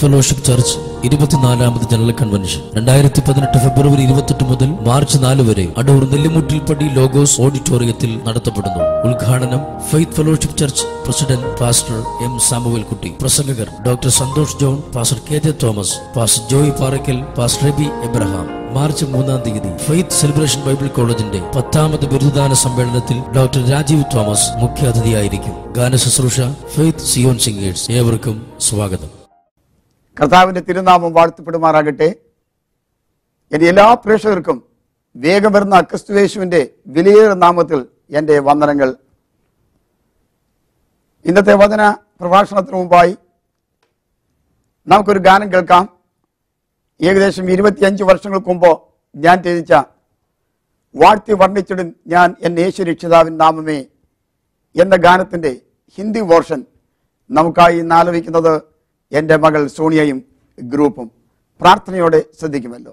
Fellowship church ഇരുപത്തിനാലാമത് general convention രണ്ടായിരത്തി പതിനെട്ട് ഫെബ്രുവരി ഇരുപത്തെട്ട് മുതൽ മാർച്ച് നാല് വരെ അടൂർ നെല്ലിമുട്ടിൽപ്പടി ലോഗോസ് ഓഡിറ്റോറിയത്തിൽ നടത്തപ്പെടുന്നു. ഉദ്ഘാടനം faith fellowship church president pastor M Samuel Kutty പ്രസംഗകർ doctor Santhosh John pastor K J Thomas pastor Joy Parakkal pastor Rabi Abraham. March മൂന്നാം തീയതി ഫെയ്ത്ത് സെലിബ്രേഷൻ ബൈബിൾ കോളേജിന്റെ പത്താമത് ബിരുദദാന സമ്മേളനത്തിൽ ഡോക്ടർ രാജീവ് തോമസ് മുഖ്യാതിഥിയായിരിക്കും. ഗാന ശുശ്രൂഷ ഫെയ്ത്ത് സിയോൺ സിംഗേഴ്സ് ഏവർക്കും സ്വാഗതം. കർത്താവിന്റെ തിരുനാമം വാഴ്ത്തപ്പെടുമാറാകട്ടെ. എന്റെ എല്ലാ പ്രേക്ഷകർക്കും വേഗം വരുന്ന ക്രിസ്തുവേശുവിന്റെ വിലയേറെ നാമത്തിൽ എന്റെ വന്ദനങ്ങൾ. ഇന്നത്തെ വചന പ്രഭാഷണത്തിന് മുമ്പായി നമുക്കൊരു ഗാനം കേൾക്കാം. ഏകദേശം ഇരുപത്തിയഞ്ച് വർഷങ്ങൾക്ക് മുമ്പ് ഞാൻ രചിച്ച വാഴ്ത്തി വർണിച്ചിടും ഞാൻ എന്നെ യേശു രക്ഷിതാവിൻ നാമമേ എന്ന ഗാനത്തിന്റെ ഹിന്ദി വേർഷൻ നമുക്കായി ഇന്ന് ആലപിക്കുന്നത് എന്റെ മകൾ സോണിയയും ഗ്രൂപ്പും പ്രാർത്ഥനയോടെ ശ്രദ്ധിക്കുമല്ലോ.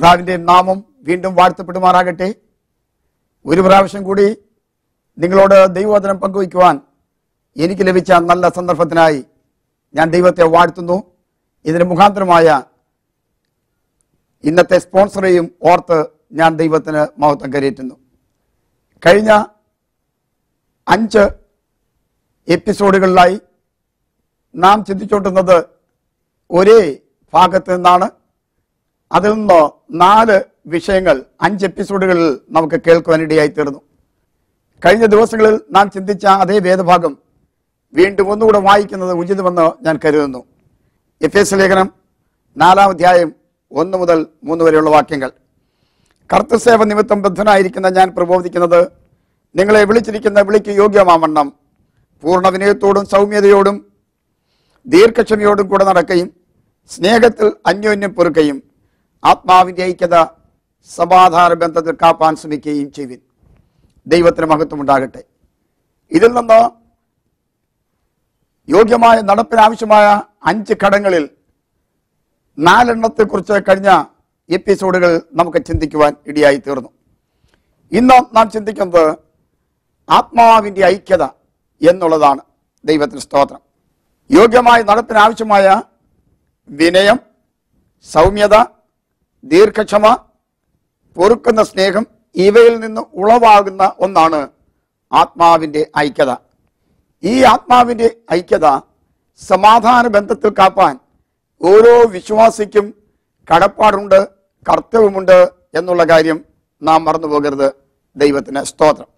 കർത്താവിന്റെ നാമം വീണ്ടും വാഴ്ത്തപ്പെടുമാറാകട്ടെ. ഒരു പ്രാവശ്യം കൂടി നിങ്ങളോട് ദൈവവചനം പങ്കുവയ്ക്കുവാൻ എനിക്ക് ലഭിച്ച നല്ല സന്ദർഭത്തിനായി ഞാൻ ദൈവത്തെ വാഴ്ത്തുന്നു. ഇതിന് മുഖാന്തരമായ ഇന്നത്തെ സ്പോൺസറെയും ഓർത്ത് ഞാൻ ദൈവത്തിന് മഹത്വം കരയേറ്റുന്നു. കഴിഞ്ഞ അഞ്ച് എപ്പിസോഡുകളിലായി നാം ചിന്തിച്ചോട്ടുന്നത് ഒരേ ഭാഗത്ത് നിന്നാണ്. അതിൽ നിന്ന് നാല് വിഷയങ്ങൾ അഞ്ച് എപ്പിസോഡുകളിൽ നമുക്ക് കേൾക്കുവാനിടയായി തീർന്നു കഴിഞ്ഞ ദിവസങ്ങളിൽ നാം ചിന്തിച്ച അതേ വേദഭാഗം വീണ്ടും ഒന്നുകൂടെ വായിക്കുന്നത് ഉചിതമെന്ന് ഞാൻ കരുതുന്നു. എഫ് എസ് ലേഖനം നാലാം അധ്യായം ഒന്ന് മുതൽ മൂന്ന് വരെയുള്ള വാക്യങ്ങൾ. കർത്തസേവ നിമിത്തം ബദ്ധനായിരിക്കുന്ന ഞാൻ പ്രബോധിക്കുന്നത് നിങ്ങളെ വിളിച്ചിരിക്കുന്ന വിളിക്ക് യോഗ്യമാവണ്ണം. പൂർണ വിനയത്തോടും സൗമ്യതയോടും ദീർഘക്ഷമയോടും കൂടെ നടക്കുകയും സ്നേഹത്തിൽ അന്യോന്യം പൊറുക്കുകയും ആത്മാവിന്റെ ഐക്യത സമാധാന ബന്ധത്തിൽ കാപ്പാൻ ശ്രമിക്കുകയും ചെയ്യുവിൻ ദൈവത്തിന് മഹത്വം ഉണ്ടാകട്ടെ ഇതിൽ നിന്ന് യോഗ്യമായ നടപ്പിനാവശ്യമായ അഞ്ച് ഘടങ്ങളിൽ നാലെണ്ണത്തെക്കുറിച്ച് കഴിഞ്ഞ എപ്പിസോഡുകൾ നമുക്ക് ചിന്തിക്കുവാൻ ഇടയായി തീർന്നു. ഇന്ന് നാം ചിന്തിക്കുന്നത് ആത്മാവിന്റെ ഐക്യത എന്നുള്ളതാണ് ദൈവത്തിന് സ്തോത്രം. യോഗ്യമായ നടപ്പിനാവശ്യമായ വിനയം സൗമ്യത ദീർഘക്ഷമ പൊറുക്കുന്ന സ്നേഹം ഇവയിൽ നിന്ന് ഉളവാകുന്ന ഒന്നാണ് ആത്മാവിന്റെ ഐക്യത. ഈ ആത്മാവിന്റെ ഐക്യത സമാധാന ബന്ധത്തിൽ കാപ്പാൻ ഓരോ വിശ്വാസിക്കും കടപ്പാടുണ്ട് കർത്തവ്യമുണ്ട് എന്നുള്ള കാര്യം നാം മറന്നുപോകരുത്. ദൈവത്തിന് സ്തോത്രം.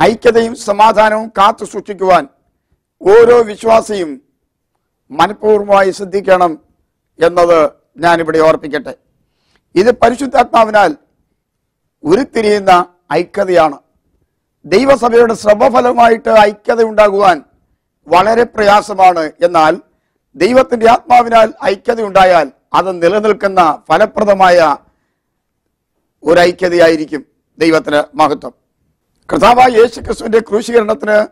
ഐക്യതയും സമാധാനവും കാത്തു സൂക്ഷിക്കുവാൻ ഓരോ വിശ്വാസിയും മനഃപൂർവമായി ശ്രദ്ധിക്കണം എന്നത് ഞാനിവിടെ ഓർപ്പിക്കട്ടെ. ഇത് പരിശുദ്ധാത്മാവിനാൽ ഉരുത്തിരിയുന്ന ഐക്യതയാണ്. ദൈവസഭയുടെ ശ്രമഫലമായിട്ട് ഐക്യത ഉണ്ടാകുവാൻ വളരെ പ്രയാസമാണ്. എന്നാൽ ദൈവത്തിന്റെ ആത്മാവിനാൽ ഐക്യത ഉണ്ടായാൽ അത് നിലനിൽക്കുന്ന ഫലപ്രദമായ ഒരു ഐക്യതയായിരിക്കും ദൈവത്തിന് മഹത്വം. കർത്താവ് യേശു ക്രിസ്തുവിന്റെ ക്രൂശീകരണത്തിന്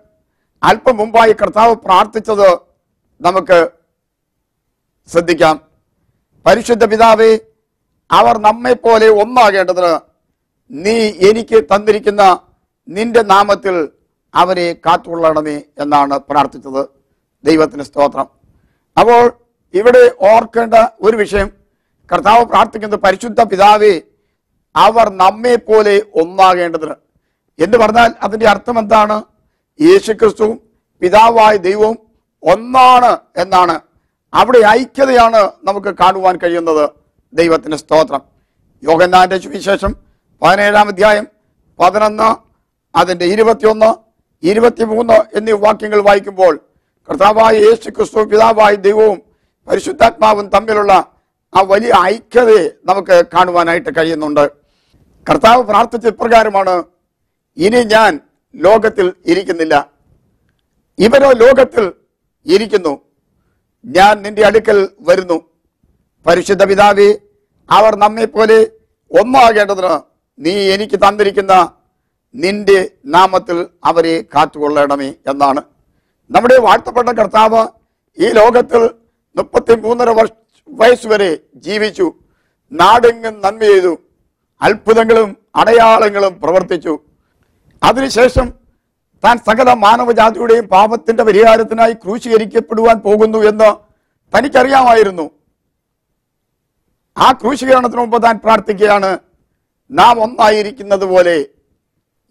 അല്പം മുമ്പായി കർത്താവ് പ്രാർത്ഥിച്ചത് നമുക്ക് ശ്രദ്ധിക്കാം. പരിശുദ്ധ പിതാവേ അവർ നമ്മെ പോലെ ഒന്നാകേണ്ടതിന് നീ എനിക്ക് തന്നിരിക്കുന്ന നിന്റെ നാമത്തിൽ അവരെ കാത്തുകൊള്ളണമേ എന്നാണ് പ്രാർത്ഥിച്ചത്. ദൈവത്തിന് സ്തോത്രം. അപ്പോൾ ഇവിടെ ഓർക്കേണ്ട ഒരു വിഷയം കർത്താവ് പ്രാർത്ഥിക്കുന്നത് പരിശുദ്ധ പിതാവേ അവർ നമ്മെ പോലെ ഒന്നാകേണ്ടതിന്. എന്ന് പറഞ്ഞാൽ അതിന്റെ അർത്ഥം എന്താണ്? യേശുക്രിസ്തുവും പിതാവായ ദൈവവും ഒന്നാണ് എന്നാണ്. അവിടെ ഐക്യതയാണ് നമുക്ക് കാണുവാൻ കഴിയുന്നത്. ദൈവത്തിന് സ്തോത്രം. യോഗന്നാന്റെ സുവിശേഷം പതിനേഴാം അധ്യായം പതിനൊന്ന് അതിന്റെ ഇരുപത്തിയൊന്ന് ഇരുപത്തിമൂന്ന് എന്നീ വാക്യങ്ങൾ വായിക്കുമ്പോൾ കർത്താവായ യേശു ക്രിസ്തു പിതാവായ ദൈവവും പരിശുദ്ധാത്മാവും തമ്മിലുള്ള ആ വലിയ ഐക്യതയെ നമുക്ക് കാണുവാനായിട്ട് കഴിയുന്നുണ്ട്. കർത്താവ് പ്രാർത്ഥിച്ച ഇപ്രകാരമാണ് ഇനി ഞാൻ ലോകത്തിൽ ഇരിക്കുന്നില്ല. ഇവരോ ലോകത്തിൽ ഇരിക്കുന്നു. ഞാൻ നിന്റെ അടുക്കൽ വരുന്നു. പരിശുദ്ധ പിതാവി അവർ നമ്മെ പോലെ ഒന്നാകേണ്ടതിന് നീ എനിക്ക് തന്നിരിക്കുന്ന നിന്റെ നാമത്തിൽ അവരെ കാത്തുകൊള്ളണമേ എന്നാണ്. നമ്മുടെ വാഴ്ത്തപ്പെട്ട കർത്താവ് ഈ ലോകത്തിൽ മുപ്പത്തി മൂന്നര വർഷ വയസ്സ് വരെ ജീവിച്ചു. നാടെങ്ങും നന്മ ചെയ്തു. അത്ഭുതങ്ങളും അടയാളങ്ങളും പ്രവർത്തിച്ചു. അതിനുശേഷം താൻ സകല മാനവജാതിയുടെയും പാപത്തിന്റെ പരിഹാരത്തിനായി ക്രൂശീകരിക്കപ്പെടുവാൻ പോകുന്നു എന്ന് തനിക്കറിയാമായിരുന്നു. ആ ക്രൂശീകരണത്തിന് മുമ്പ് താൻ പ്രാർത്ഥിക്കുകയാണ്. നാം ഒന്നായിരിക്കുന്നത് പോലെ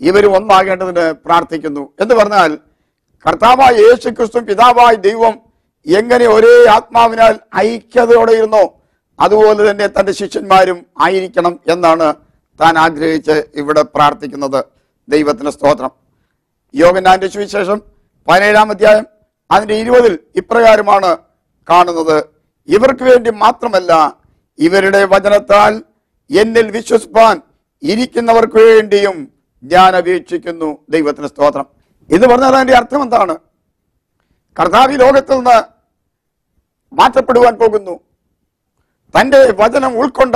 ഇവർ ഒന്നാകേണ്ടതിന് പ്രാർത്ഥിക്കുന്നു. എന്ന് പറഞ്ഞാൽ കർത്താവായ യേശു ക്രിസ്തു പിതാവായ ദൈവം എങ്ങനെ ഒരേ ആത്മാവിനാൽ ഐക്യതയോടെ ഇരുന്നോ അതുപോലെ തന്നെ തന്റെ ശിഷ്യന്മാരും ആയിരിക്കണം എന്നാണ് താൻ ആഗ്രഹിച്ച് ഇവിടെ പ്രാർത്ഥിക്കുന്നത്. ദൈവത്തിന്റെ സ്തോത്രം. യോഗനാന്റെ സുവിശേഷം പതിനേഴാം അധ്യായം അതിന്റെ ഇരുപതിൽ ഇപ്രകാരമാണ് കാണുന്നത്. ഇവർക്ക് വേണ്ടി മാത്രമല്ല ഇവരുടെ വചനത്താൽ എന്നിൽ വിശ്വസിപ്പാൻ ഇരിക്കുന്നവർക്ക് വേണ്ടിയും ഞാൻ അപേക്ഷിക്കുന്നു. ദൈവത്തിന് സ്തോത്രം. എന്ന് പറഞ്ഞാൽ അതിന്റെ അർത്ഥം എന്താണ്? കർത്താവ് ലോകത്തിൽ നിന്ന് മാറ്റപ്പെടുവാൻ പോകുന്നു. തന്റെ വചനം ഉൾക്കൊണ്ട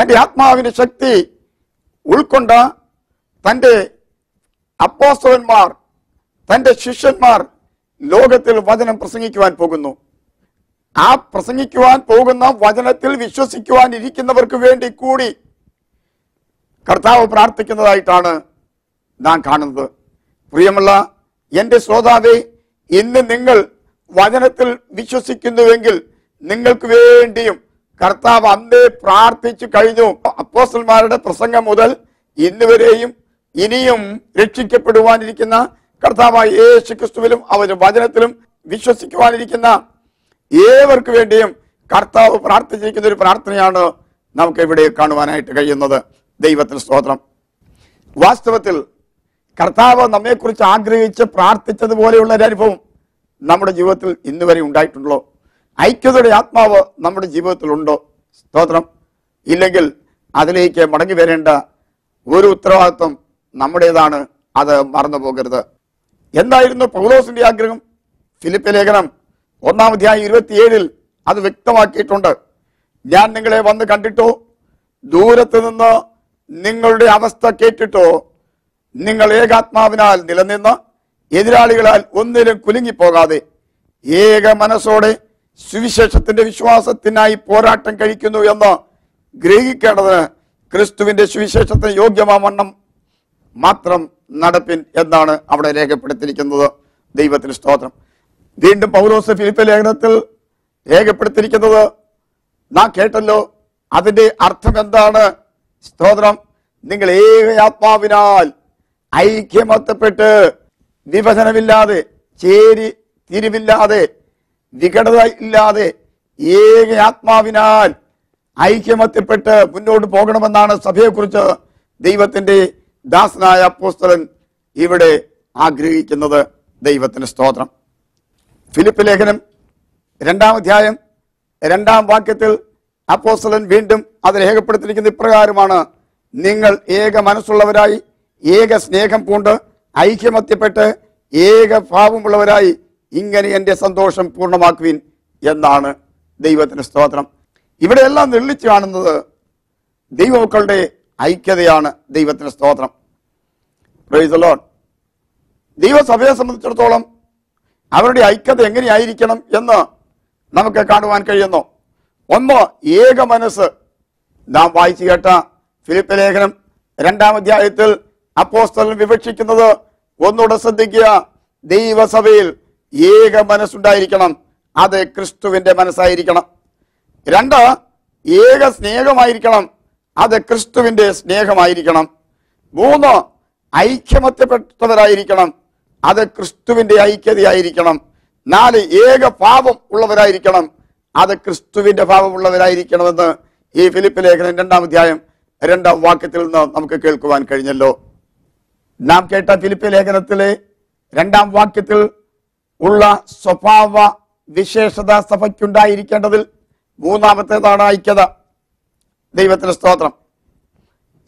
തന്റെ ആത്മാവിന്റെ ശക്തി ഉൾക്കൊണ്ട തന്റെ അപ്പോസ്തവന്മാർ തന്റെ ശിഷ്യന്മാർ ലോകത്തിൽ വചനം പ്രസംഗിക്കുവാൻ പോകുന്നു. ആ പ്രസംഗിക്കുവാൻ പോകുന്ന വചനത്തിൽ വിശ്വസിക്കുവാൻ ഇരിക്കുന്നവർക്ക് വേണ്ടി കൂടി കർത്താവ് പ്രാർത്ഥിക്കുന്നതായിട്ടാണ് നാം കാണുന്നത്. പ്രിയമുള്ള എന്റെ ശ്രോതാവെ ഇന്ന് നിങ്ങൾ വചനത്തിൽ വിശ്വസിക്കുന്നുവെങ്കിൽ നിങ്ങൾക്ക് വേണ്ടിയും കർത്താവ് അന്നേ പ്രാർത്ഥിച്ചു കഴിഞ്ഞു. അപ്പോസന്മാരുടെ പ്രസംഗം മുതൽ ഇന്നുവരെയും ഇനിയും രക്ഷിക്കപ്പെടുവാനിരിക്കുന്ന കർത്താവായ യേശു ക്രിസ്തുവിലും അവരുടെ വചനത്തിലും വിശ്വസിക്കുവാനിരിക്കുന്ന ഏവർക്ക് വേണ്ടിയും കർത്താവ് പ്രാർത്ഥിച്ചിരിക്കുന്ന ഒരു പ്രാർത്ഥനയാണ് നമുക്ക് ഇവിടെ കാണുവാനായിട്ട് കഴിയുന്നത്. ദൈവത്തിന് സ്തോത്രം. വാസ്തവത്തിൽ കർത്താവ് നമ്മെക്കുറിച്ച് ആഗ്രഹിച്ച് പ്രാർത്ഥിച്ചതുപോലെയുള്ള ഒരു അനുഭവം നമ്മുടെ ജീവിതത്തിൽ ഇന്ന് വരെ ഉണ്ടായിട്ടുണ്ടോ ഐക്യതയുടെ ആത്മാവ് നമ്മുടെ ജീവിതത്തിൽ ഉണ്ടോ സ്തോത്രം. ഇല്ലെങ്കിൽ അതിലേക്ക് മടങ്ങി വരേണ്ട ഒരു ഉത്തരവാദിത്വം നമ്മുടേതാണ്. അത് മറന്നു പോകരുത് എന്തായിരുന്നു പൗലോസിന്റെ ആഗ്രഹം? ഫിലിപ്പ് ലേഖനം ഒന്നാം അധ്യായം ഇരുപത്തിയേഴിൽ അത് വ്യക്തമാക്കിയിട്ടുണ്ട്. ഞാൻ നിങ്ങളെ വന്ന് കണ്ടിട്ടോ? ദൂരത്ത് നിന്ന് നിങ്ങളുടെ അവസ്ഥ കേട്ടിട്ടോ? നിങ്ങൾ ഏകാത്മാവിനാൽ നിലനിന്ന് എതിരാളികളാൽ ഒന്നിലും കുലുങ്ങിപ്പോകാതെ ഏക മനസ്സോടെ സുവിശേഷത്തിന്റെ വിശ്വാസത്തിനായി പോരാട്ടം കഴിക്കുന്നു എന്ന് ഗ്രഹിക്കേണ്ടതിന് ക്രിസ്തുവിന്റെ സുവിശേഷത്തിന് യോഗ്യമാവണ്ണം മാത്രം നടപ്പിൻ എന്നാണ് അവിടെ രേഖപ്പെടുത്തിയിരിക്കുന്നത്. ദൈവത്തിന് സ്തോത്രം. വീണ്ടും പൗലോസ് ഫിലിപ്പ് ലേഖനത്തിൽ രേഖപ്പെടുത്തിയിരിക്കുന്നത് നാം കേട്ടല്ലോ. അതിന്റെ അർത്ഥം എന്താണ്? സ്തോത്രം. നിങ്ങൾ ഏക ആത്മാവിനാൽ ഐക്യമത്തപ്പെട്ട് വിഭജനമില്ലാതെ ചേരി തിരിവില്ലാതെ വികടത ഇല്ലാതെ ഏക ആത്മാവിനാൽ ഐക്യമത്യപ്പെട്ട് മുന്നോട്ട് പോകണമെന്നാണ് സഭയെക്കുറിച്ച് ദൈവത്തിന്റെ ദാസനായ അപ്പോസ്തലൻ ഇവിടെ ആഗ്രഹിക്കുന്നത്. ദൈവത്തിന് സ്തോത്രം. ഫിലിപ്പ് ലേഖനം രണ്ടാം അധ്യായം രണ്ടാം വാക്യത്തിൽ അപ്പോസ്തലൻ വീണ്ടും അത് രേഖപ്പെടുത്തിയിരിക്കുന്ന ഇപ്രകാരമാണ്. നിങ്ങൾ ഏക മനസ്സുള്ളവരായി ഏക സ്നേഹം പൂണ്ട് ഐക്യമത്യപ്പെട്ട് ഏക ഭാവമുള്ളവരായി ഇങ്ങനെ എന്റെ സന്തോഷം പൂർണമാക്കുവിൻ എന്നാണ് ദൈവത്തിന് സ്തോത്രം. ഇവിടെയെല്ലാം നിർള്ളിച്ചു കാണുന്നത് ദൈവമക്കളുടെ ഐക്യതയാണ് ദൈവത്തിന് സ്തോത്രം. പ്രൈസ് ദൈവസഭയെ സംബന്ധിച്ചിടത്തോളം അവരുടെ ഐക്യത എങ്ങനെയായിരിക്കണം എന്ന് നമുക്ക് കാണുവാൻ കഴിയുന്നു. ഒന്ന് ഏക മനസ്സ്. നാം വായിച്ചു കേട്ട ഫിലിപ്പ് ലേഖനം രണ്ടാം അധ്യായത്തിൽ അപ്പോസ്തലൻ വിവക്ഷിക്കുന്നത് ഒന്നുകൂടെ ശ്രദ്ധിക്കുക. ദൈവസഭയിൽ ഏക മനസ്സുണ്ടായിരിക്കണം. അത് ക്രിസ്തുവിന്റെ മനസ്സായിരിക്കണം. രണ്ട് ഏക സ്നേഹമായിരിക്കണം. അത് ക്രിസ്തുവിന്റെ സ്നേഹമായിരിക്കണം. മൂന്ന് ഐക്യമത്യപ്പെട്ടവരായിരിക്കണം. അത് ക്രിസ്തുവിന്റെ ഐക്യതയായിരിക്കണം. നാല് ഏക ഭാവം ഉള്ളവരായിരിക്കണം. അത് ക്രിസ്തുവിന്റെ ഭാവമുള്ളവരായിരിക്കണമെന്ന് ഈ ഫിലിപ്പ് ലേഖനം രണ്ടാം അധ്യായം രണ്ടാം വാക്യത്തിൽ നിന്ന് നമുക്ക് കേൾക്കുവാൻ കഴിഞ്ഞല്ലോ. നാം കേട്ട ഫിലിപ്പ് ലേഖനത്തിലെ രണ്ടാം വാക്യത്തിൽ ഉള്ള സ്വഭാവ വിശേഷത സഭയ്ക്കുണ്ടായിരിക്കേണ്ടതിൽ മൂന്നാമത്തേതാണ് ഐക്യത. ദൈവത്തിന് സ്തോത്രം.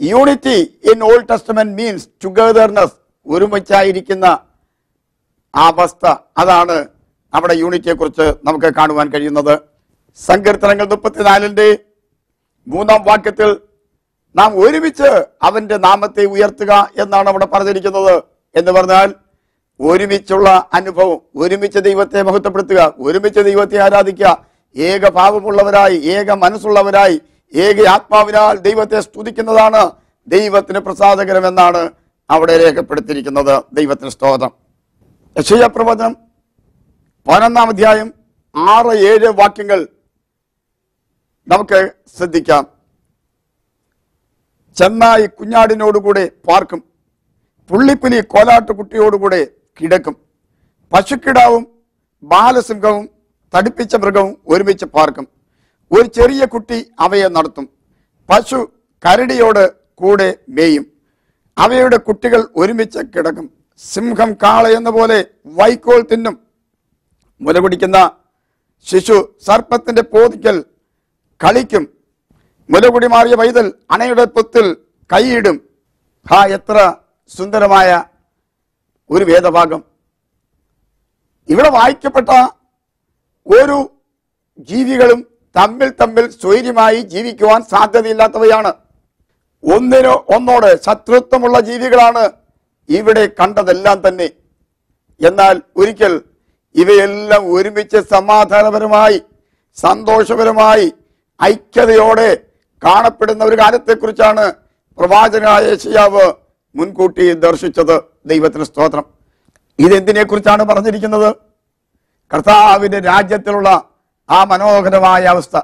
Unity in old testament means togetherness ഒരുമിച്ചായിരിക്കുന്ന ആ അവസ്ഥ അതാണ് നമ്മുടെ യൂണിറ്റിയെ കുറിച്ച് നമുക്ക് കാണുവാൻ കഴിയുന്നത്. സങ്കീർത്തനങ്ങൾ മുപ്പത്തിനാലിന്റെ മൂന്നാം വാക്യത്തിൽ നാം ഒരുമിച്ച് അവന്റെ നാമത്തെ ഉയർത്തുക എന്നാണ് അവിടെ പറഞ്ഞിരിക്കുന്നത് എന്ന് പറഞ്ഞാൽ ഒരുമിച്ചുള്ള അനുഭവം ഒരുമിച്ച് ദൈവത്തെ മഹത്വപ്പെടുത്തുക ഒരുമിച്ച് ദൈവത്തെ ആരാധിക്കുക ഏക ഭാവമുള്ളവരായി ഏക മനസ്സുള്ളവരായി ഏക ആത്മാവിനാൽ ദൈവത്തെ സ്തുതിക്കുന്നതാണ് ദൈവത്തിന് പ്രസാദകരമെന്നാണ് അവിടെ രേഖപ്പെടുത്തിയിരിക്കുന്നത്. ദൈവത്തിന് സ്തോത്രം. യശയ പ്രവചനം പതിനൊന്നാം അധ്യായം ആറ് ഏഴ് വാക്യങ്ങൾ നമുക്ക് ശ്രദ്ധിക്കാം. ചെന്നായി കുഞ്ഞാടിനോടുകൂടെ പാർക്കും. പുള്ളിപ്പുലി കോലാട്ടുകുട്ടിയോടുകൂടെ കിടക്കും. പശുക്കിടാവും ബാലസിംഹവും തടിപ്പിച്ച മൃഗവും ഒരുമിച്ച് പാർക്കും. ഒരു ചെറിയ കുട്ടി അവയെ നടത്തും. പശു കരടിയോട് കൂടെ മേയും. അവയുടെ കുട്ടികൾ ഒരുമിച്ച് കിടക്കും. സിംഹം കാളയെന്ന പോലെ വൈക്കോൾ തിന്നും. മുല കുടിക്കുന്ന ശിശു സർപ്പത്തിന്റെ പോതിക്കൽ കളിക്കും. മുലകുടി മാറിയ പൈതൽ അണയുടെ പൊത്തിൽ കൈയിടും. ഹാ എത്ര സുന്ദരമായ ഒരു വേദഭാഗം. ഇവിടെ വായിക്കപ്പെട്ട ഒരു ജീവികളും തമ്മിൽ തമ്മിൽ സ്വൈര്യമായി ജീവിക്കുവാൻ സാധ്യതയില്ലാത്തവയാണ്. ഒന്നിനോ ഒന്നോട് ശത്രുത്വമുള്ള ജീവികളാണ് ഇവിടെ കണ്ടതെല്ലാം തന്നെ. എന്നാൽ ഒരിക്കൽ ഇവയെല്ലാം ഒരുമിച്ച് സമാധാനപരമായി സന്തോഷപരമായി ഐക്യതയോടെ കാണപ്പെടുന്ന ഒരു കാലത്തെക്കുറിച്ചാണ് പ്രവാചകനായ യേശയ്യാവ് മുൻകൂട്ടി ദർശിച്ചത്. ദൈവത്തിന് സ്തോത്രം. ഇതെന്തിനെ കുറിച്ചാണ് പറഞ്ഞിരിക്കുന്നത്? കർത്താവിന്റെ രാജ്യത്തിലുള്ള ആ മനോഹരമായ അവസ്ഥ.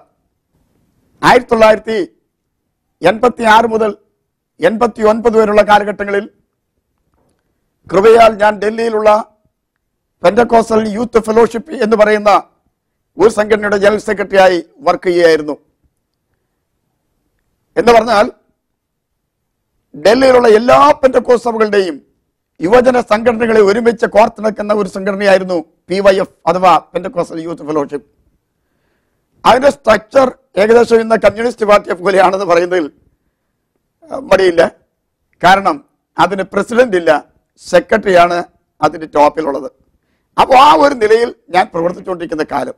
ആയിരത്തി തൊള്ളായിരത്തി എൺപത്തി ആറ് മുതൽ എൺപത്തി ഒൻപത് വരെയുള്ള കാലഘട്ടങ്ങളിൽ കൃപയാൽ ഞാൻ ഡൽഹിയിലുള്ള പെൻഡക്കോസൽ യൂത്ത് ഫെലോഷിപ്പ് എന്ന് പറയുന്ന ഒരു സംഘടനയുടെ ജനറൽ സെക്രട്ടറിയായി വർക്ക് ചെയ്യുകയായിരുന്നു. എന്ന് പറഞ്ഞാൽ ഡൽഹിയിലുള്ള എല്ലാ പെൻഡക്കോസ് സഭകളുടെയും യുവജന സംഘടനകളെ ഒരുമിച്ച് കോർത്തിണക്കുന്ന ഒരു സംഘടനയായിരുന്നു പി വൈ എഫ് അഥവാ പെൻഡക്കോസൽ യൂത്ത് ഫെലോഷിപ്പ് അതിന്റെ സ്ട്രക്ചർ ഏകദേശം ഇന്ന് കമ്മ്യൂണിസ്റ്റ് പാർട്ടി ഓഫ് പോലെയാണെന്ന് പറയുന്നതിൽ മടിയില്ല. കാരണം അതിന് പ്രസിഡന്റ് ഇല്ല. സെക്രട്ടറിയാണ് അതിന്റെ ടോപ്പിലുള്ളത്. അപ്പോൾ ആ ഒരു നിലയിൽ ഞാൻ പ്രവർത്തിച്ചുകൊണ്ടിരിക്കുന്ന കാലം.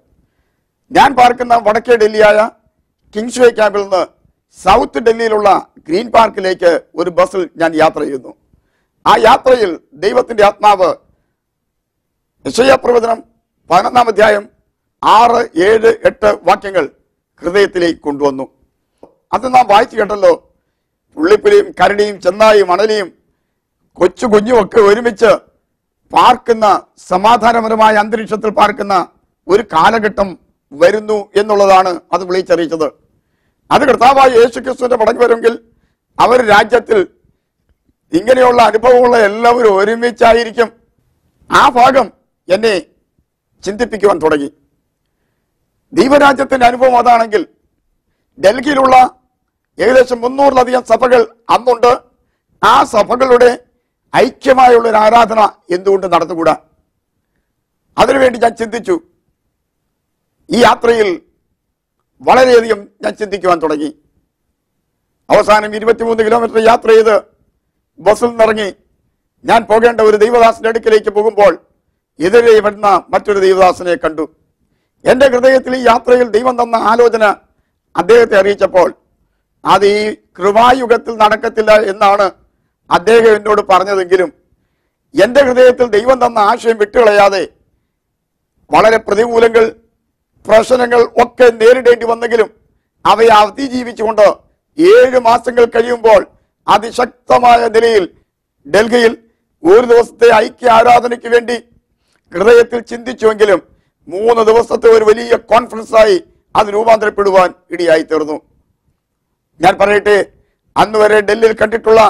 ഞാൻ പാർക്കുന്ന വടക്കേ ഡൽഹിയായ കിങ്സ്വേ ക്യാമ്പിൽ നിന്ന് സൗത്ത് ഡൽഹിയിലുള്ള ഗ്രീൻ പാർക്കിലേക്ക് ഒരു ബസ്സിൽ ഞാൻ യാത്ര ചെയ്യുന്നു. ആ യാത്രയിൽ ദൈവത്തിന്റെ ആത്മാവ് പ്രവചനം പതിനൊന്നാം അധ്യായം ആറ് ഏഴ് എട്ട് വാക്യങ്ങൾ ഹൃദയത്തിലേക്ക് കൊണ്ടുവന്നു. അത് നാം വായിച്ചു കേട്ടല്ലോ. പുള്ളിപ്പുലിയും കരടിയും ചെന്നായും അണലിയും കൊച്ചു കുഞ്ഞുമൊക്കെ ഒരുമിച്ച് പാർക്കുന്ന സമാധാനപരമായ അന്തരീക്ഷത്തിൽ പാർക്കുന്ന ഒരു കാലഘട്ടം വരുന്നു എന്നുള്ളതാണ് അത് വിളിച്ചറിയിച്ചത്. അത് കർത്താവായ യേശു ക്രിസ്തുവിന്റെ മടങ്ങി വരുമെങ്കിൽ അവർ രാജ്യത്തിൽ ഇങ്ങനെയുള്ള അനുഭവമുള്ള എല്ലാവരും ഒരുമിച്ചായിരിക്കും. ആ ഭാഗം എന്നെ ചിന്തിപ്പിക്കുവാൻ തുടങ്ങി. ദൈവരാജ്യത്തിന്റെ അനുഭവം അതാണെങ്കിൽ ഡൽഹിയിലുള്ള ഏകദേശം മുന്നൂറിലധികം സഭകൾ അന്നുണ്ട്. ആ സഭകളുടെ ഐക്യമായുള്ള ഒരു ആരാധന എന്തുകൊണ്ട് നടന്നുകൂടാ? അതിനുവേണ്ടി ഞാൻ ചിന്തിച്ചു. ഈ യാത്രയിൽ വളരെയധികം ഞാൻ ചിന്തിക്കുവാൻ തുടങ്ങി. അവസാനം ഇരുപത്തിമൂന്ന് കിലോമീറ്റർ യാത്ര ചെയ്ത് ബസ്സിൽ നിന്നിറങ്ങി ഞാൻ പോകേണ്ട ഒരു ദൈവദാസന്റെ അടുക്കിലേക്ക് പോകുമ്പോൾ എതിരെ വരുന്ന മറ്റൊരു ദൈവദാസനെ കണ്ടു. എന്റെ ഹൃദയത്തിൽ ഈ യാത്രയിൽ ദൈവം തന്ന ആലോചന അദ്ദേഹത്തെ അറിയിച്ചപ്പോൾ അത് ഈ കൃപായുഗത്തിൽ നടക്കത്തില്ല എന്നാണ് അദ്ദേഹം എന്നോട് പറഞ്ഞതെങ്കിലും എന്റെ ഹൃദയത്തിൽ ദൈവം തന്ന ആശയം വിട്ടുകളയാതെ വളരെ പ്രതികൂലങ്ങൾ പ്രശ്നങ്ങൾ ഒക്കെ നേരിടേണ്ടി വന്നെങ്കിലും അവയെ അതിജീവിച്ചുകൊണ്ട് ഏഴ് മാസങ്ങൾ കഴിയുമ്പോൾ അതിശക്തമായ നിലയിൽ ഡൽഹിയിൽ ഒരു ദിവസത്തെ ഐക്യ ആരാധനയ്ക്ക് വേണ്ടി ഹൃദയത്തിൽ ചിന്തിച്ചുവെങ്കിലും മൂന്ന് ദിവസത്തെ ഒരു വലിയ കോൺഫറൻസായി അത് രൂപാന്തരപ്പെടുവാൻ ഇടയായി തീർന്നു ഞാൻ പറയട്ടെ അന്ന് വരെ ഡൽഹിയിൽ കണ്ടിട്ടുള്ള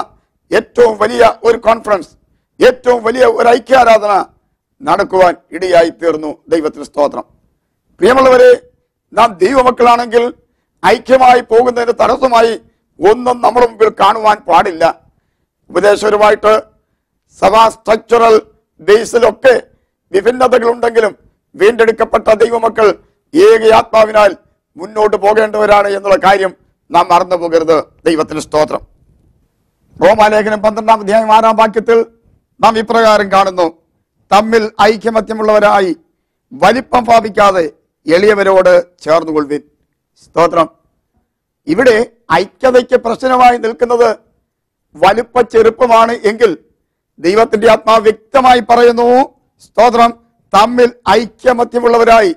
ഏറ്റവും വലിയ ഒരു കോൺഫറൻസ് ഏറ്റവും വലിയ ഒരു ഐക്യാരാധന നടക്കുവാൻ ഇടയായി തീർന്നു ദൈവത്തിന് സ്തോത്രം. പ്രിയമുള്ളവരെ നാം ദൈവമക്കളാണെങ്കിൽ ഐക്യമായി പോകുന്നതിന് തടസ്സമായി ഒന്നും നമ്മുടെ മുമ്പിൽ കാണുവാൻ പാടില്ല. ഉപദേശപരമായിട്ട് സഭാ സ്ട്രക്ചറൽ ബേസിലൊക്കെ വിഭിന്നതകളുണ്ടെങ്കിലും വീണ്ടെടുക്കപ്പെട്ട ദൈവമക്കൾ ഏക ആത്മാവിനാൽ മുന്നോട്ട് പോകേണ്ടവരാണ് എന്നുള്ള കാര്യം നാം മറന്നു പോകരുത് ദൈവത്തിന് സ്തോത്രം. റോമാലേഖനം പന്ത്രണ്ടാം അധ്യായം ആറാം വാക്യത്തിൽ നാം ഇപ്രകാരം കാണുന്നു. തമ്മിൽ ഐക്യമത്യമുള്ളവരായി വലിപ്പം പാപിക്കാതെ എളിയവരോട് ചേർന്നുകൊള്ളുവിൻ. സ്തോത്രം. ഇവിടെ ഐക്യതയ്ക്ക് പ്രശ്നമായി നിൽക്കുന്നത് വലുപ്പ ചെറുപ്പമാണ് എങ്കിൽ ദൈവത്തിന്റെ ആത്മാവ് വ്യക്തമായി പറയുന്നു സ്തോത്രം തമ്മിൽ ഐക്യമത്യമുള്ളവരായി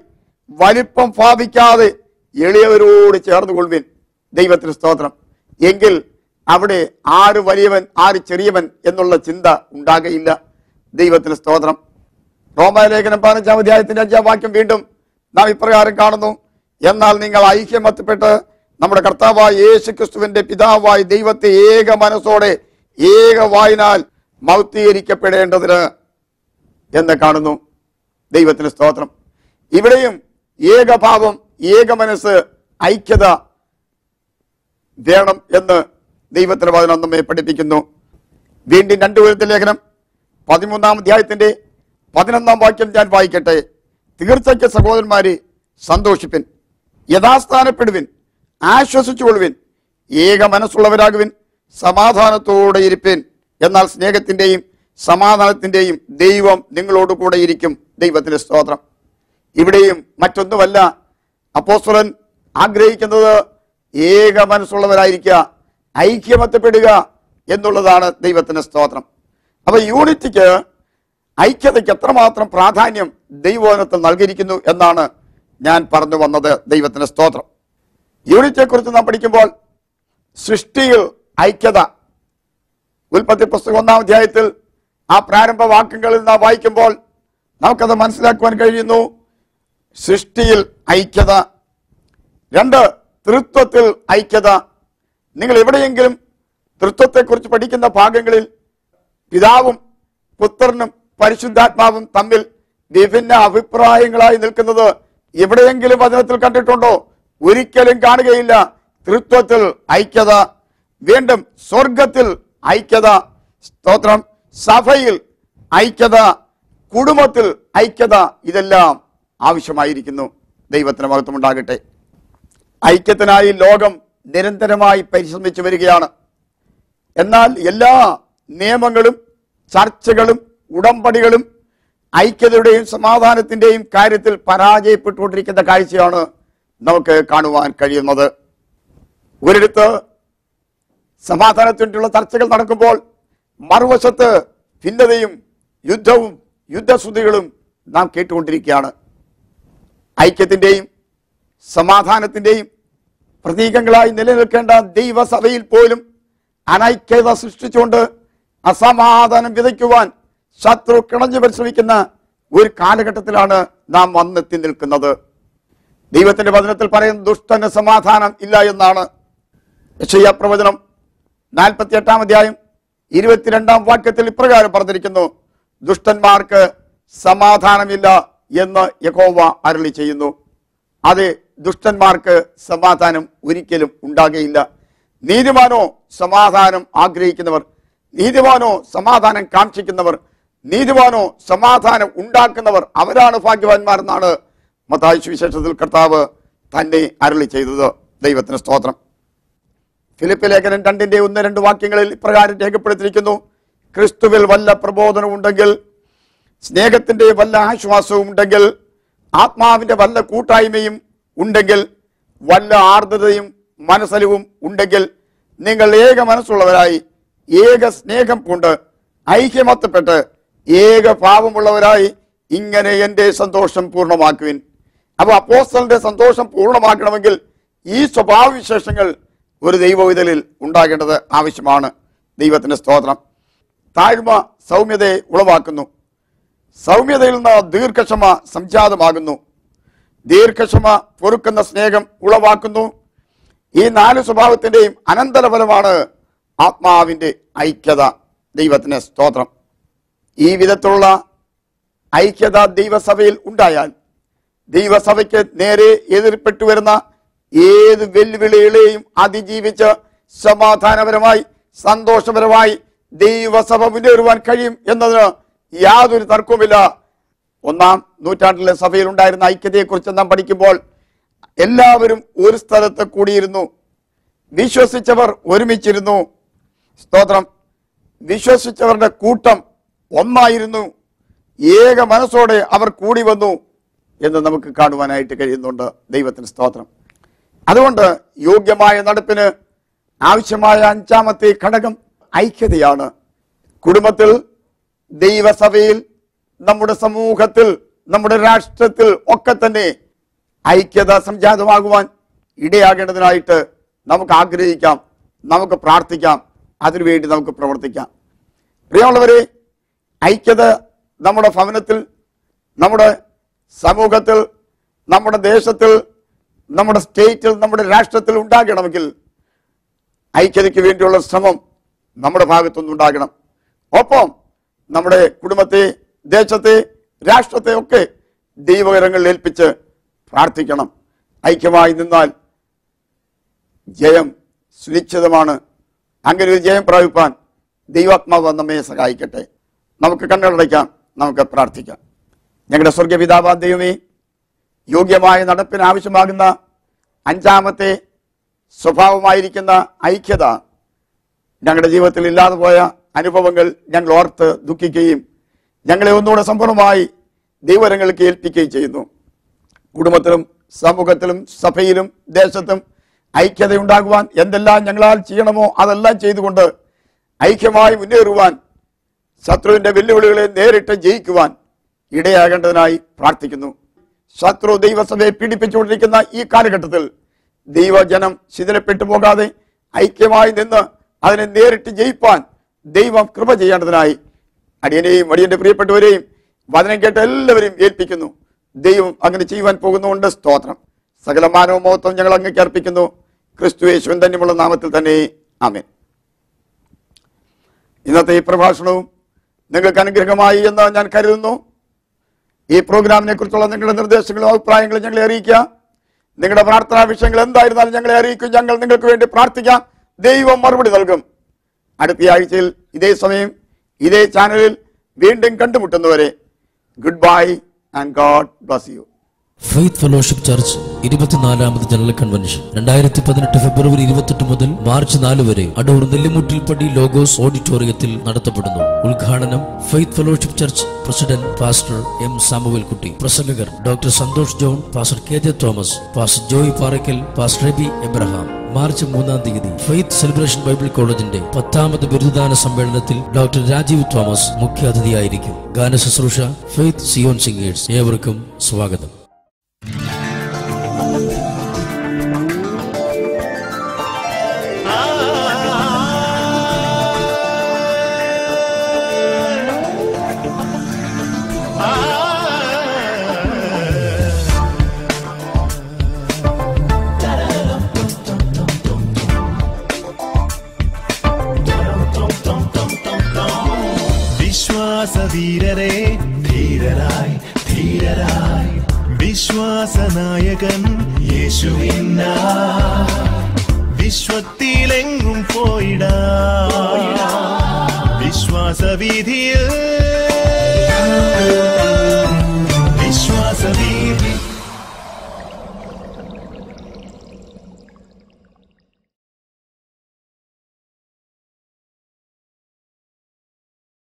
വലിപ്പം ഭാവിക്കാതെ എളിയവരോട് ചേർന്നുകൊള്ളുവിൻ. ദൈവത്തിന് സ്തോത്രം. എങ്കിൽ അവിടെ ആര് വലിയവൻ ആര് ചെറിയവൻ എന്നുള്ള ചിന്ത ഉണ്ടാകയില്ല. ദൈവത്തിന് സ്തോത്രം. റോമാലേഖനം പതിനഞ്ചാം അധ്യായത്തിന്റെ അഞ്ചാം വാക്യം വീണ്ടും നാം ഇപ്രകാരം കാണുന്നു. എന്നാൽ നിങ്ങൾ ഐക്യമത്തപ്പെട്ട് നമ്മുടെ കർത്താവായ യേശു ക്രിസ്തുവിന്റെ പിതാവായി ദൈവത്തെ ഏക മനസ്സോടെ ഏക വായിനാൽ മൗത്തീകരിക്കപ്പെടേണ്ടതിന് എന്ന് കാണുന്നു. ദൈവത്തിന് സ്തോത്രം. ഇവിടെയും ഏകഭാവം ഏക മനസ്സ് ഐക്യത വേണം എന്ന് ദൈവത്തിന്റെ വചനം നമ്മെ പഠിപ്പിക്കുന്നു. വീണ്ടും രണ്ടു വിധത്തിൽ ലേഖനം. പതിമൂന്നാം അധ്യായത്തിന്റെ പതിനൊന്നാം വാക്യം ഞാൻ വായിക്കട്ടെ. തീർച്ചയ്ക്ക് സഹോദരന്മാരെ സന്തോഷിപ്പിൻ. യഥാസ്ഥാനപ്പെടുവിൻ. ആശ്വസിച്ചുകൊള്ളുവിൻ. ഏക മനസ്സുള്ളവരാകുവിൻ. സമാധാനത്തോടെ ഇരിപ്പിൻ. എന്നാൽ സ്നേഹത്തിന്റെയും സമാധാനത്തിന്റെയും ദൈവം നിങ്ങളോട് കൂടെ ഇരിക്കും. ദൈവത്തിന്റെ സ്തോത്രം. ഇവിടെയും മറ്റൊന്നുമല്ല. അപ്പോസ്തലൻ ആഗ്രഹിക്കുന്നത് ഏക മനസ്സുള്ളവരായിരിക്കുക. ഐക്യമത്തപ്പെടുക എന്നുള്ളതാണ് ദൈവത്തിന്റെ സ്തോത്രം. അപ്പൊ യൂണിറ്റിക്ക് ഐക്യതയ്ക്ക് എത്രമാത്രം പ്രാധാന്യം ദൈവവചനത്തിൽ നൽകിയിരിക്കുന്നു എന്നാണ് ഞാൻ പറഞ്ഞു വന്നത് ദൈവത്തിന്റെ സ്തോത്രം. യൂണിറ്റിയെ കുറിച്ച് നാം പഠിക്കുമ്പോൾ സൃഷ്ടിയിൽ ഐക്യത. ഉൽപ്പത്തി പുസ്തകം ഒന്നാം അധ്യായത്തിൽ ആ പ്രാരംഭ വാക്യങ്ങളിൽ നാം വായിക്കുമ്പോൾ നമുക്കത് മനസ്സിലാക്കുവാൻ കഴിയുന്നു. സൃഷ്ടിയിൽ ഐക്യത. രണ്ട് തൃത്വത്തിൽ ഐക്യത. നിങ്ങൾ എവിടെയെങ്കിലും തൃത്വത്തെക്കുറിച്ച് പഠിക്കുന്ന ഭാഗങ്ങളിൽ പിതാവും പുത്രനും പരിശുദ്ധാത്മാവും തമ്മിൽ വിഭിന്ന അഭിപ്രായങ്ങളായി നിൽക്കുന്നത് എവിടെയെങ്കിലും വചനത്തിൽ കണ്ടിട്ടുണ്ടോ? ഒരിക്കലും കാണുകയില്ല. തൃത്വത്തിൽ ഐക്യത വീണ്ടും സ്വർഗത്തിൽ ഐക്യത സ്തോത്രം സഭയിൽ ഐക്യത കുടുംബത്തിൽ ഐക്യത ഇതെല്ലാം ആവശ്യമായിരിക്കുന്നു. ദൈവത്തിന് മഹത്വമുണ്ടാകട്ടെ. ഐക്യത്തിനായി ലോകം നിരന്തരമായി പരിശ്രമിച്ചു വരികയാണ്. എന്നാൽ എല്ലാ നിയമങ്ങളും ചർച്ചകളും ഉടമ്പടികളും ഐക്യതയുടെയും സമാധാനത്തിന്റെയും കാര്യത്തിൽ പരാജയപ്പെട്ടുകൊണ്ടിരിക്കുന്ന കാഴ്ചയാണ് നമുക്ക് കാണുവാൻ കഴിയുന്നത്. ഒരിടത്ത് സമാധാനത്തിനുള്ള ചർച്ചകൾ നടക്കുമ്പോൾ മറുവശത്ത് ഭിന്നതയും യുദ്ധവും യുദ്ധശ്രുതികളും നാം കേട്ടുകൊണ്ടിരിക്കുകയാണ്. ഐക്യത്തിന്റെയും സമാധാനത്തിന്റെയും പ്രതീകങ്ങളായി നിലനിൽക്കേണ്ട ദൈവസഭയിൽ പോലും അനൈക്യത സൃഷ്ടിച്ചുകൊണ്ട് അസമാധാനം വിതയ്ക്കുവാൻ ശത്രു കിണഞ്ഞു പരിശ്രമിക്കുന്ന ഒരു കാലഘട്ടത്തിലാണ് നാം വന്നെത്തി നിൽക്കുന്നത്. ദൈവത്തിന്റെ വചനത്തിൽ പറയുന്ന ദുഷ്ടന് സമാധാനം ഇല്ല എന്നാണ് യക്ഷയ പ്രവചനം നാൽപ്പത്തി എട്ടാം അധ്യായം ഇരുപത്തിരണ്ടാം വാക്യത്തിൽ ഇപ്രകാരം പറഞ്ഞിരിക്കുന്നു ദുഷ്ടന്മാർക്ക് സമാധാനമില്ല എന്ന് യഹോവ അരളി ചെയ്യുന്നു. അത് ദുഷ്ടന്മാർക്ക് സമാധാനം ഒരിക്കലും ഉണ്ടാകുകയില്ല. നീതിമാനോ സമാധാനം ആഗ്രഹിക്കുന്നവർ നീതിമാനോ സമാധാനം കാക്ഷിക്കുന്നവർ നീതിമാനോ സമാധാനം ഉണ്ടാക്കുന്നവർ അവരാണ് ഭാഗ്യവാന്മാർ എന്നാണ് മത്തായി സുവിശേഷത്തിൽ കർത്താവ് തന്നെ അരളി ചെയ്തത്. ദൈവത്തിന് സ്തോത്രം. ഫിലിപ്പ് ലേഖനം രണ്ടിന്റെ ഒന്ന് രണ്ട് വാക്യങ്ങളിൽ ഇപ്രകാരം രേഖപ്പെടുത്തിയിരിക്കുന്നു. ക്രിസ്തുവിൽ വല്ല പ്രബോധനമുണ്ടെങ്കിൽ സ്നേഹത്തിന്റെ വല്ല ആശ്വാസവും ഉണ്ടെങ്കിൽ ആത്മാവിന്റെ വല്ല കൂട്ടായ്മയും ഉണ്ടെങ്കിൽ വല്ല ആർദ്രതയും മനസ്സലിവും ഉണ്ടെങ്കിൽ നിങ്ങൾ ഏക മനസ്സുള്ളവരായി ഏക സ്നേഹം കൊണ്ട് ഐക്യമത്തപ്പെട്ട് ഏക ഭാവമുള്ളവരായി ഇങ്ങനെ എന്റെ സന്തോഷം പൂർണമാക്കുവിൻ. അപ്പോൾ അപ്പോസ്തലന്റെ സന്തോഷം പൂർണമാക്കണമെങ്കിൽ ഈ സ്വഭാവവിശേഷങ്ങൾ ഒരു ദൈവവിതലിൽ ഉണ്ടാകേണ്ടത് ആവശ്യമാണ്. ദൈവത്തിന്റെ സ്തോത്രം. താഴ്മ സൗമ്യതയെ ഉളവാക്കുന്നു. സൗമ്യതയിൽ നിന്ന് ദീർഘക്ഷമ സംജാതമാകുന്നു. ദീർഘക്ഷമ പൊറുക്കുന്ന സ്നേഹം ഉളവാക്കുന്നു. ഈ നാല് സ്വഭാവത്തിന്റെയും അനന്തരഫലമാണ് ആത്മാവിന്റെ ഐക്യത. ദൈവത്തിന് സ്തോത്രം. ഈ വിധത്തിലുള്ള ഐക്യത ദൈവസഭയിൽ ഉണ്ടായാൽ ദൈവസഭയ്ക്ക് നേരെ എതിർപ്പെട്ടു വരുന്ന ഏത് വെല്ലുവിളികളെയും അതിജീവിച്ച് സമാധാനപരമായി സന്തോഷപരമായി ദൈവസഭ മുന്നേറുവാൻ കഴിയും എന്നതിന് യാതൊരു തർക്കവുമില്ല. ഒന്നാം നൂറ്റാണ്ടിലെ സഭയിൽ ഉണ്ടായിരുന്ന ഐക്യതയെക്കുറിച്ച് നാം പഠിക്കുമ്പോൾ എല്ലാവരും ഒരു സ്ഥലത്ത് കൂടിയിരുന്നു. വിശ്വസിച്ചവർ ഒരുമിച്ചിരുന്നു. സ്തോത്രം. വിശ്വസിച്ചവരുടെ കൂട്ടം ഒന്നായിരുന്നു. ഏക മനസ്സോടെ അവർ കൂടി വന്നു എന്ന് നമുക്ക് കാണുവാനായിട്ട് കഴിയുന്നുണ്ട്. ദൈവത്തിന് സ്തോത്രം. അതുകൊണ്ട് യോഗ്യമായ നടപ്പിന് ആവശ്യമായ അഞ്ചാമത്തെ ഘടകം ഐക്യതയാണ്. കുടുംബത്തിൽ ദൈവസഭയിൽ നമ്മുടെ സമൂഹത്തിൽ നമ്മുടെ രാഷ്ട്രത്തിൽ ഒക്കെ തന്നെ ഐക്യത സംജാതമാകുവാൻ ഇടയാകേണ്ടതിനായിട്ട് നമുക്ക് ആഗ്രഹിക്കാം നമുക്ക് പ്രാർത്ഥിക്കാം അതിനുവേണ്ടി നമുക്ക് പ്രവർത്തിക്കാം. പ്രിയമുള്ളവരെ ഐക്യത നമ്മുടെ ഭവനത്തിൽ നമ്മുടെ സമൂഹത്തിൽ നമ്മുടെ ദേശത്തിൽ നമ്മുടെ സ്റ്റേറ്റിൽ നമ്മുടെ രാഷ്ട്രത്തിൽ ഉണ്ടാകണമെങ്കിൽ ഐക്യതയ്ക്ക് വേണ്ടിയുള്ള ശ്രമം നമ്മുടെ ഭാഗത്തുനിന്ന് ഉണ്ടാകണം ഒപ്പം നമ്മുടെ കുടുംബത്തെ ദേശത്തെ രാഷ്ട്രത്തെ ഒക്കെ ദൈവകരങ്ങളിൽ ഏൽപ്പിച്ച് പ്രാർത്ഥിക്കണം. ഐക്യമായി നിന്നാൽ ജയം സുനിശ്ചിതമാണ്. അങ്ങനെ ഒരു ജയം പ്രാപിപ്പാൻ ദൈവാത്മാവ് നമ്മെ സഹായിക്കട്ടെ. നമുക്ക് കണ്ണടയ്ക്കാം നമുക്ക് പ്രാർത്ഥിക്കാം. ഞങ്ങളുടെ സ്വർഗപിതാവാ ദൈവമേ യോഗ്യമായ നടപ്പിന് ആവശ്യമാകുന്ന അഞ്ചാമത്തെ സ്വഭാവമായിരിക്കുന്ന ഐക്യത ഞങ്ങളുടെ ജീവിതത്തിൽ ഇല്ലാതെ പോയ അനുഭവങ്ങൾ ഞങ്ങൾ ഓർത്ത് ദുഃഖിക്കുകയും ഞങ്ങളെ ഒന്നുകൂടെ സമ്പൂർണമായി ദൈവരങ്ങൾക്ക് ഏൽപ്പിക്കുകയും ചെയ്യുന്നു. കുടുംബത്തിലും സമൂഹത്തിലും സഭയിലും ദേശത്തും ഐക്യതയുണ്ടാകുവാൻ എന്തെല്ലാം ഞങ്ങളാൽ ചെയ്യണമോ അതെല്ലാം ചെയ്തുകൊണ്ട് ഐക്യമായി മുന്നേറുവാൻ ശത്രുവിന്റെ വെല്ലുവിളികളെ നേരിട്ട് ജയിക്കുവാൻ ഇടയാകേണ്ടതിനായി പ്രാർത്ഥിക്കുന്നു. ശത്രു ദൈവസഭയെ പീഡിപ്പിച്ചുകൊണ്ടിരിക്കുന്ന ഈ കാലഘട്ടത്തിൽ ദൈവജനം ശിഥിലപ്പെട്ടു പോകാതെ ഐക്യമായി നിന്ന് അതിനെ നേരിട്ട് ജയിപ്പാൻ ദൈവം കൃപ ചെയ്യേണ്ടതിനായി അടിയനെയും അടിയന്റെ പ്രിയപ്പെട്ടവരെയും വചനം കേട്ട എല്ലാവരെയും ഏൽപ്പിക്കുന്നു. ദൈവം അങ്ങനെ ചെയ്യുവാൻ പോകുന്നുകൊണ്ട് സ്തോത്രം. സകല മാനവ മഹത്വം ഞങ്ങൾ അങ്ങേക്ക് അർപ്പിക്കുന്നു. ക്രിസ്തു യേശുവൻ തന്നെയുള്ള നാമത്തിൽ തന്നെ ആമേൻ. ഇന്നത്തെ ഈ പ്രഭാഷണവും നിങ്ങൾക്ക് അനുഗ്രഹമായി എന്ന് ഞാൻ കരുതുന്നു. ഈ പ്രോഗ്രാമിനെ കുറിച്ചുള്ള നിങ്ങളുടെ നിർദ്ദേശങ്ങളും അഭിപ്രായങ്ങളും ഞങ്ങളെ അറിയിക്കുക. നിങ്ങളുടെ പ്രാർത്ഥനാ വിഷയങ്ങൾ എന്തായിരുന്നാലും ഞങ്ങളെ അറിയിക്കും. ഞങ്ങൾ നിങ്ങൾക്ക് വേണ്ടി പ്രാർത്ഥിക്കാം. ദൈവം മറുപടി നൽകും. അടുത്ത ആഴ്ചയിൽ ഇതേ സമയം ഇതേ ചാനലിൽ വീണ്ടും കണ്ടുമുട്ടുന്നവരെ good bye and god bless you faith fellowship church ഇരുപത്തിനാലാമത് general convention രണ്ടായിരത്തി പതിനെട്ട് ഫെബ്രുവരി ഇരുപത്തെട്ട് മുതൽ മാർച്ച് നാല് വരെ അടൂർ നെല്ലിമുട്ടിൽപ്പടി ലോഗോസ് ഓഡിറ്റോറിയത്തിൽ നടത്തപ്പെടുന്നു. ഉദ്ഘാടനം faith fellowship church president pastor M Samuel Kutty പ്രസംഗകർ doctor Santhosh John pastor K J Thomas pastor Joy Parakkal pastor Abey Abraham March മൂന്നാം തീയതി ഫെയ്ത്ത് സെലിബ്രേഷൻ ബൈബിൾ കോളേജിന്റെ പത്താമത് ബിരുദദാന സമ്മേളനത്തിൽ ഡോക്ടർ രാജീവ് തോമസ് മുഖ്യാതിഥിയായിരിക്കും. ഗാന ശുശ്രൂഷ ഫെയ്ത്ത് സിയോൺ സിംഗേഴ്സ് ഏവർക്കും സ്വാഗതം.